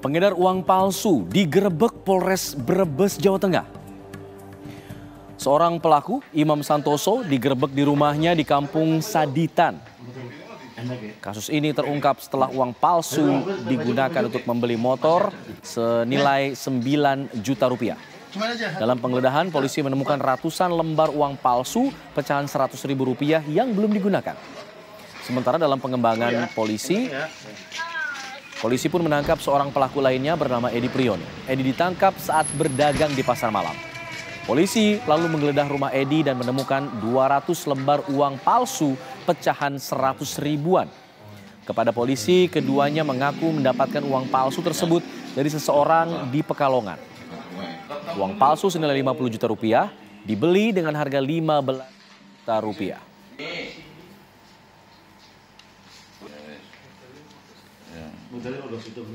Pengedar uang palsu digerebek Polres Brebes, Jawa Tengah. Seorang pelaku, Imam Santoso, digerebek di rumahnya di kampung Saditan. Kasus ini terungkap setelah uang palsu digunakan untuk membeli motor senilai 9 juta rupiah. Dalam penggeledahan, polisi menemukan ratusan lembar uang palsu pecahan 100 ribu rupiah yang belum digunakan. Sementara dalam pengembangan polisi, polisi pun menangkap seorang pelaku lainnya bernama Edi Priyono. Edi ditangkap saat berdagang di pasar malam. Polisi lalu menggeledah rumah Edi dan menemukan 200 lembar uang palsu pecahan 100 ribuan. Kepada polisi, keduanya mengaku mendapatkan uang palsu tersebut dari seseorang di Pekalongan. Uang palsu senilai 50 juta rupiah dibeli dengan harga 15 juta rupiah. Mandaremos los síntomas.